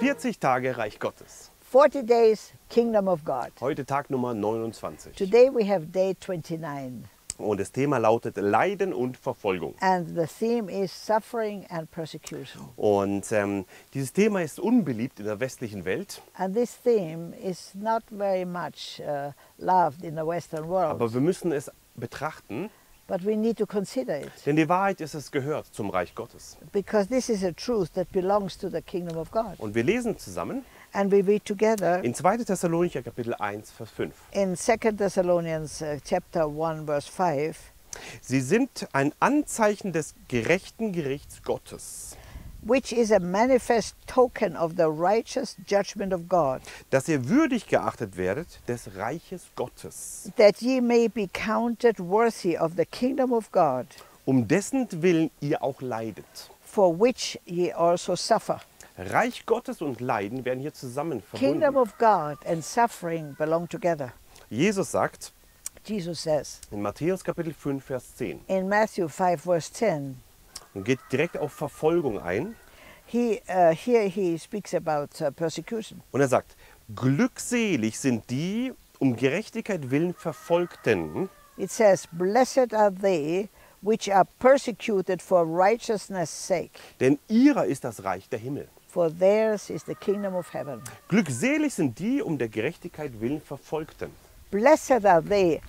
40 Tage Reich Gottes. 40 days Kingdom of God. Heute Tag Nummer 29. Today we have day 29 Und das Thema lautet Leiden und Verfolgung. and the theme is suffering and persecution. Und ähm, dieses Thema ist unbeliebt in der westlichen Welt, And this theme is not very much uh, loved in the Western world, aber wir müssen es betrachten, but we need to consider it denn die Wahrheit ist, es gehört zum Reich Gottes. because this is a truth that belongs to the kingdom of God. Und wir lesen zusammen And we read together in 2. Thessalonicher Kapitel 1, Vers 5. in 2 Thessalonians uh, chapter 1 verse 5 Sie sind ein Anzeichen des gerechten Gerichts Gottes, which is a manifest token of the righteous judgment of God dass ihr würdig geachtet werdet des Reiches Gottes, that ye may be counted worthy of the kingdom of God um dessen Willen ihr auch leidet. for which ye also suffer Reich Gottes und Leiden werden hier zusammen kingdom verbunden. of God and suffering belong together Jesus sagt Jesus says in Matthäus Kapitel 5, Vers 10 in Matthew 5 verse 10 und geht direkt auf Verfolgung ein. he uh, here he speaks about uh, persecution Und er sagt, glückselig sind die um Gerechtigkeit willen Verfolgten, it says blessed are they which are persecuted for righteousness sake denn ihrer ist das Reich der Himmel. for theirs is the kingdom of heaven Glückselig sind die um der Gerechtigkeit willen Verfolgten, blessed are they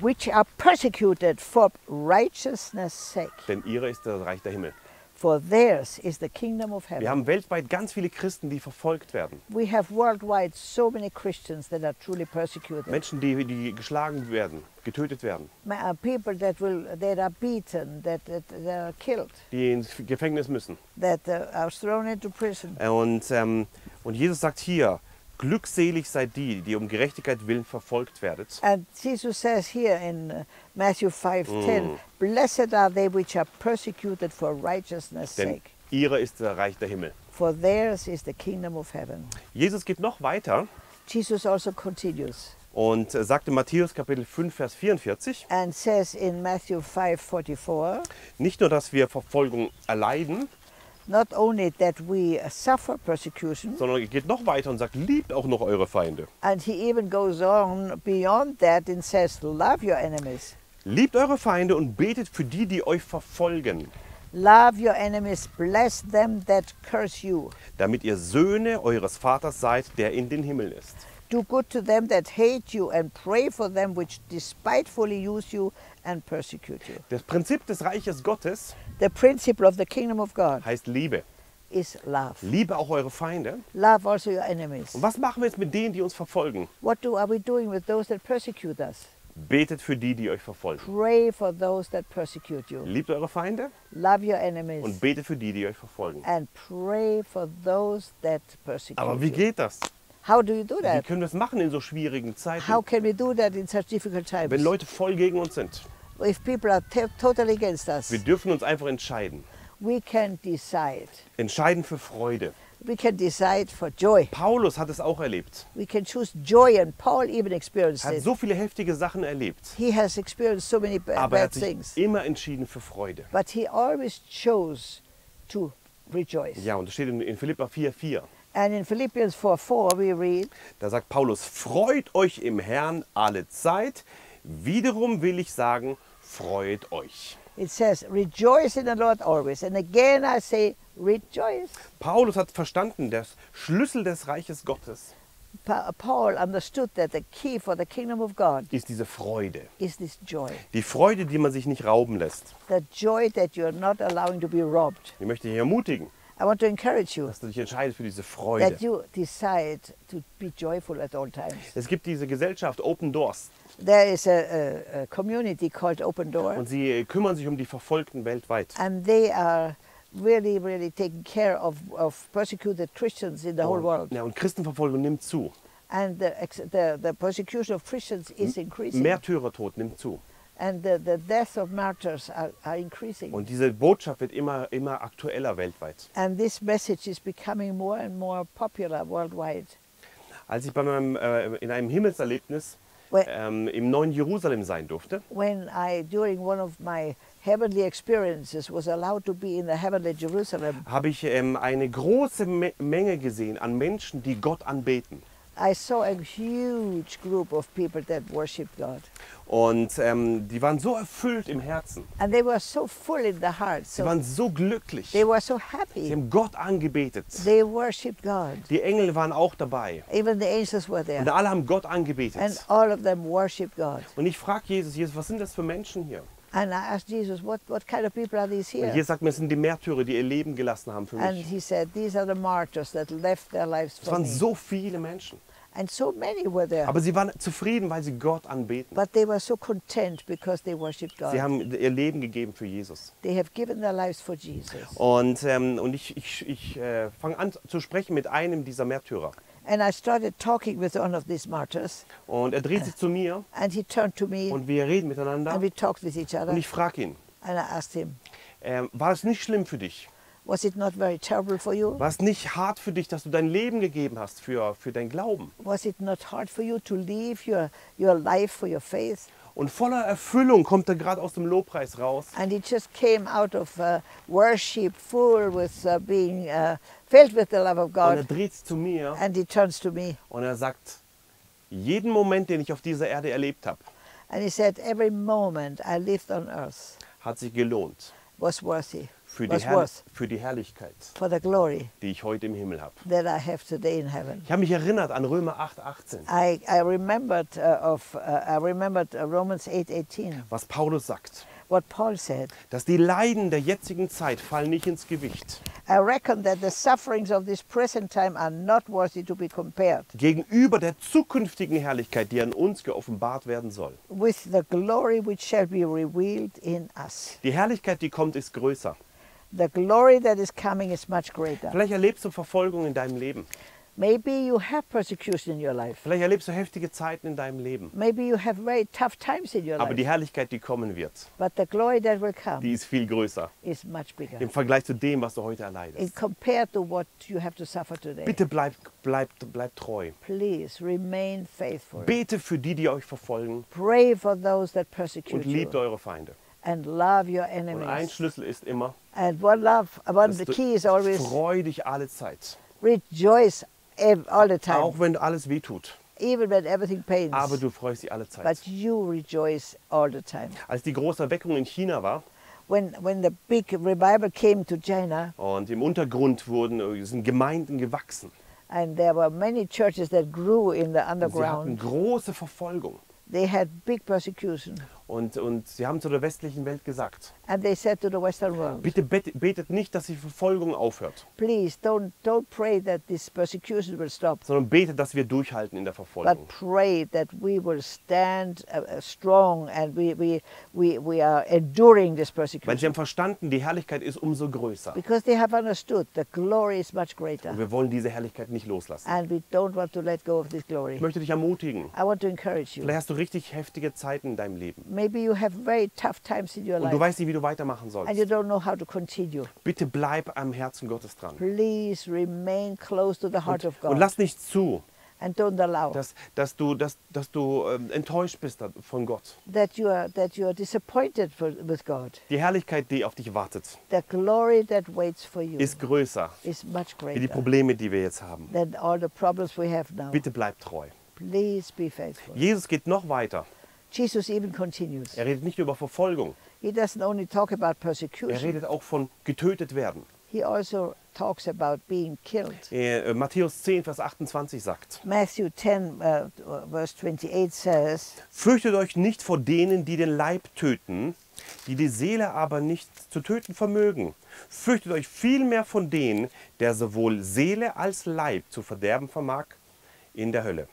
which are persecuted for righteousness sake denn ihrer ist das Reich der Himmel. for theirs is the kingdom of Wir heaven haben weltweit ganz viele Christen, die verfolgt werden. we have worldwide so many christians that are truly persecuted Menschen, die, die geschlagen werden, getötet werden, uh, people that will that are beaten that, that, that are killed die ins Gefängnis müssen. that uh, are thrown into prison Und, ähm, und Jesus sagt hier, glückselig seid die, die um Gerechtigkeit willen verfolgt werdet. and jesus says here in uh, matthew 5:10 blessed are they which are persecuted for righteousness Denn sake. ihrer ist das Reich der Himmel. for theirs is the kingdom of heaven. Jesus geht noch weiter. Jesus also continues. Und äh, sagt in Matthäus Kapitel 5, Vers 44, and says in matthew 5:44 nicht nur, dass wir Verfolgung erleiden, not only that we suffer persecution sondern er geht noch weiter und sagt, liebt auch noch eure Feinde. and he even goes on beyond that and says love your enemies Liebt eure Feinde und betet für die, die euch verfolgen, Love your enemies, bless them that curse you. damit ihr Söhne eures Vaters seid, der in den Himmeln ist. Do good to them that hate you, and pray for them which despitefully use you and persecute you. Das Prinzip des Reiches Gottes The principle of the kingdom of God heißt Liebe. is love. Liebe auch eure Feinde. Love also your enemies. Und was machen wir jetzt mit denen, die uns verfolgen? What do are we doing with those that persecute us? Betet für die, die euch verfolgen. Pray for those that persecute you. Liebt eure Feinde Love your und enemies betet für die, die euch verfolgen. and pray for those that persecute Aber wie you. geht das? How do you do Wie that? können wir das machen in so schwierigen Zeiten? How can we do that in such difficult Wenn times? Leute voll gegen uns sind. If people are totally against us, Wir dürfen uns einfach entscheiden. we can decide. Entscheiden für Freude. We can decide for joy. Paulus hat es auch erlebt. We can choose joy, and Paul even experienced Er hat it. so viele heftige Sachen erlebt. He has experienced so many ba- Aber er hat bad sich things, immer entschieden für Freude. but he always chose to rejoice. Ja, und das steht in, in Philippa 4,4. And in Philippians 4 4, we read, Da sagt Paulus, freut euch im Herrn alle Zeit. Wiederum will ich sagen, freut euch. it says, Rejoice in the Lord always. And again I say, Rejoice. Paulus hat verstanden, der Schlüssel des Reiches Gottes Pa- Paul understood that the key for the kingdom of God ist diese Freude. is this joy. Die Freude, die man sich nicht rauben lässt. The joy that you're not allowing to be robbed. Ich möchte dich ermutigen, I want to encourage you dass du dich entscheidest für diese Freude. that you decide to be joyful at all times. Es gibt diese Gesellschaft Open Doors There is a, a, a community called Open Door, und sie äh, kümmern sich um die Verfolgten weltweit. and they are really, really taking care of, of persecuted Christians in the whole world. Ja, und Christenverfolgung nimmt zu. And the, the, the persecution of Christians is increasing, Märtyrertod nimmt zu. Und diese Botschaft wird immer, immer aktueller weltweit. And this message is becoming more and more popular worldwide. Als ich bei meinem, äh, in einem Himmelserlebnis Well- ähm, im neuen Jerusalem sein durfte, when I, during one of my heavenly experiences, was allowed to be in the heavenly Jerusalem, habe ich ähm, eine große Me Menge gesehen an Menschen, die Gott anbeten. I saw a huge group of people that worshiped God. Und ähm, die waren so erfüllt im Herzen. And they were so full in the heart. Sie So waren so glücklich. they were so Sie happy. haben Gott angebetet. They worshiped God. Die Engel waren auch dabei. Even the angels were Und there. alle haben Gott And angebetet. all of them worshiped God. Und ich frage Jesus, Jesus, was sind das für Menschen hier? And I asked Jesus, what, what kind of people are these Und here? Jesus sagt mir, es sind die Märtyrer, die ihr Leben gelassen haben für And mich. he said, These are the martyrs that left their lives Es for waren me. so viele Menschen. And so many were there. Aber sie waren zufrieden, weil sie Gott anbeten. But they were so content because they worshiped Sie God. haben ihr Leben gegeben für Jesus. They have given their lives for Jesus. Und, ähm, und ich, ich, ich äh, fange an zu sprechen mit einem dieser Märtyrer. And I started talking with one of these martyrs, Und er dreht sich zu mir and he turned to me, und wir reden miteinander. and we talked with each other. Und ich frage ihn, And I asked him, ähm, war es nicht schlimm für dich? Was it not very terrible for you? War es nicht hart für dich, dass du dein Leben gegeben hast für, für dein Glauben? Was it not hard for you to leave your, your life for your faith? Und voller Erfüllung kommt er gerade aus dem Lobpreis raus. And he just came out of uh, worship full with uh, being uh, filled with the love of Und er God. dreht sich zu mir And he turns to me und er sagt, jeden Moment, den ich auf dieser Erde erlebt habe, and he said, Every moment I lived on earth hat sich gelohnt was worthy, für die, was für die Herrlichkeit, for the glory die ich heute im Himmel habe. that I have today in heaven. Ich habe mich erinnert an Römer 8, 18, I, I remembered uh, of uh, I remembered uh, Romans 8:18 was Paulus sagt, what Paul said dass die Leiden der jetzigen Zeit fallen nicht ins Gewicht I reckon that the sufferings of this present time are not worthy to be compared gegenüber der zukünftigen Herrlichkeit, die an uns geoffenbart werden soll. with the glory which shall be revealed in us Die Herrlichkeit, die kommt, ist größer. The glory that is coming is much greater Vielleicht erlebst du Verfolgung in deinem Leben. maybe you have persecution in your life Vielleicht erlebst du heftige Zeiten in deinem Leben. maybe you have very tough times in your Aber die life Herrlichkeit, die kommen wird, but the glory that will die come ist viel größer is much bigger im Vergleich zu dem, was du heute in erleidest. compared to what you have to suffer today Bitte bleib, bleib, bleib treu. please remain faithful Bete für die, die euch verfolgen Pray for those that und persecute liebt you eure Feinde. and love your Und ein enemies. Schlüssel ist immer, And one love, one the key is always freu dich alle Zeit. rejoice all the Auch time, wenn alles wehtut. even when everything pains. Aber du freust dich alle But Zeit. you rejoice all the time. Als die große Erweckung in China war When when the big revival came to China, und im Untergrund wurden äh, sind Gemeinden gewachsen. and there were many churches that grew in the Und sie hatten underground, große Verfolgung. they had big persecution, Und, und sie haben zu der westlichen Welt gesagt, and they said to the Western world, bitte bet- betet nicht, dass die Verfolgung aufhört, "Please don't don't pray that this persecution will stop." sondern betet, dass wir durchhalten in der but Verfolgung. pray that we will stand uh, uh, strong and we, we, we, we are enduring this Weil sie persecution. haben verstanden, die Herrlichkeit ist umso größer. Because they have understood the glory is much Und greater. wir wollen diese Herrlichkeit nicht loslassen. And we don't want to let go of this glory. Ich möchte dich ermutigen. I want to encourage you. Vielleicht hast du richtig heftige Zeiten in deinem Leben. Maybe you have very tough times in your Und du life weißt nicht, wie du weitermachen and you sollst. don't know how to continue. Bitte bleib am Herzen Gottes dran. Please remain close to the heart Und, of und God lass nicht zu, and don't allow dass, dass du, dass, dass du ähm, enttäuscht bist von Gott. that you are, that you are disappointed for, with God. Die Herrlichkeit, die auf dich wartet, The glory that waits for you ist größer is much wie die greater Probleme, die wir jetzt haben. than all the problems we have now. Bitte bleib treu. Please be faithful. Jesus geht noch weiter. Jesus even continues. Er redet nicht über Verfolgung. He doesn't only talk about Er persecution, redet auch von getötet werden. he also talks about being killed. Äh, äh, Matthäus 10, Vers 28 sagt, Matthew 10, uh, verse 28 says, Fürchtet euch nicht vor denen, die den Leib töten, die die Seele aber nicht zu töten vermögen. Fürchtet euch vielmehr von denen, der sowohl Seele als Leib zu verderben vermag in der Hölle.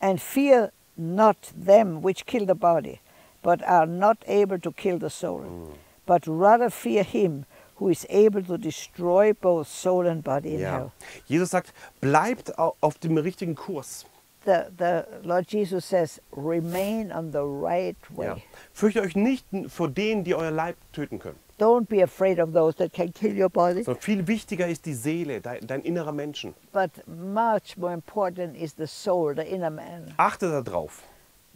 And fear not them which kill the body, but are not able to kill the soul, mm. but rather fear him who is able to destroy both soul and body in Ja. hell. Jesus sagt, bleibt auf dem richtigen Kurs. The, the Lord Jesus says, remain on the right way. Ja. Fürchtet euch nicht vor denen, die euer Leib töten können. Don't be afraid of those that can kill your body. Sondern viel wichtiger ist die Seele, dein, dein innerer Menschen. But much more important is the soul, the inner man. Achte darauf,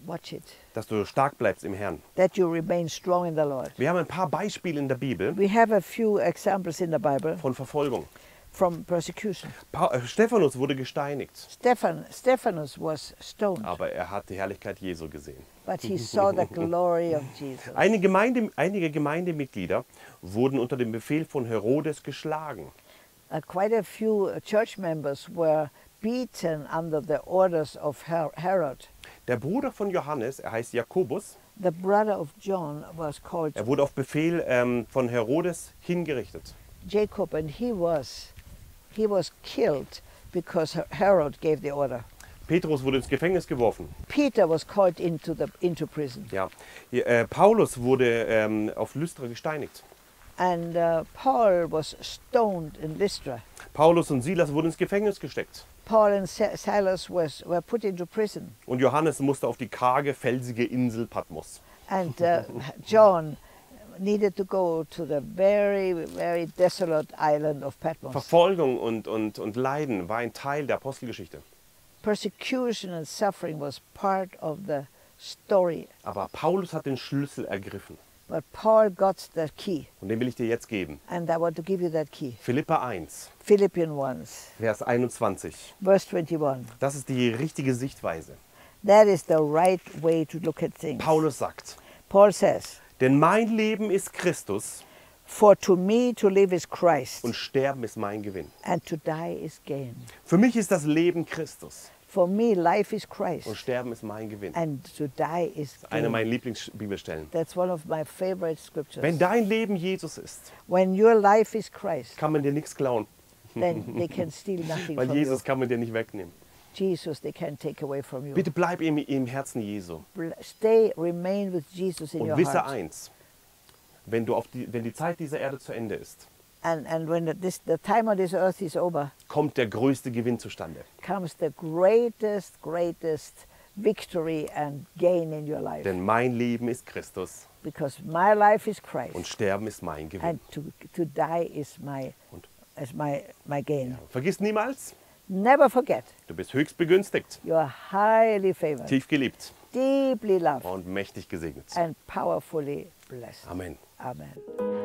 Watch it. dass du stark bleibst im Herrn. That you remain strong in the Lord. Wir haben ein paar Beispiele in der Bibel We have a few examples in the Bible von Verfolgung. from persecution. Pa äh, Stephanus wurde gesteinigt, Stephan, Stephanus was stoned, aber er hat die Herrlichkeit Jesu gesehen. But he saw the glory of Jesus. Einige, Gemeinde, einige Gemeindemitglieder wurden unter dem Befehl von Herodes geschlagen. Uh, quite a few uh, church members were beaten under the orders of Her- Herod. Der Bruder von Johannes, er heißt Jakobus, The brother of John was called er wurde auf Befehl ähm, von Herodes hingerichtet. Jacob, and he was he was killed because Her- Herod gave the order. Petrus wurde ins Gefängnis geworfen. Peter was called into the into prison, Ja. Äh, Paulus wurde ähm, auf Lystra gesteinigt. and uh, Paul was stoned in Lystra. Paulus und Silas wurden ins Gefängnis gesteckt. Paul and Si- Silas was were put into prison, Und Johannes musste auf die karge, felsige Insel Patmos. and uh, John needed to go to the very very desolate island of Patmos. Verfolgung und, und, und Leiden war ein Teil der Apostelgeschichte. Persecution and suffering was part of the story, Aber Paulus hat den Schlüssel ergriffen. but Paul got the key, Und den will ich dir jetzt geben. and I want to give you that key. Philippa 1, Philippians 1, Vers 21. verse 21. Das ist die richtige Sichtweise. That is the right way to look at things. Paulus sagt, Paul says, denn mein Leben ist Christus For to me to live is Christ, und Sterben ist mein Gewinn. and to die is gain. Für mich ist das Leben Christus For me, life is und Christ, Sterben ist mein Gewinn. and to die is Eine gain. meiner Lieblingsbibelstellen. That's one of my favorite scriptures. Wenn dein Leben Jesus ist, When your life is Christ, kann man dir nichts klauen, then they can steal nothing weil from Jesus kann man dir nicht wegnehmen. you. Jesus, they can take away from you. Bitte bleib im, im Herzen Jesu Stay, remain with Jesus in und your wisse heart. eins, wenn, du auf die, wenn die Zeit dieser Erde zu Ende ist, And, and when the, this, the time on this earth is over, kommt der größte Gewinn zustande. comes the greatest, greatest victory and gain in your life. Denn mein Leben ist Christus because my life is Christ, und Sterben ist mein Gewinn. and to, to die is my, Und is my, my gain. vergiss niemals, Never forget, du bist höchst begünstigt, you are highly favored, tief geliebt deeply loved, und mächtig gesegnet. and powerfully blessed. Amen. Amen.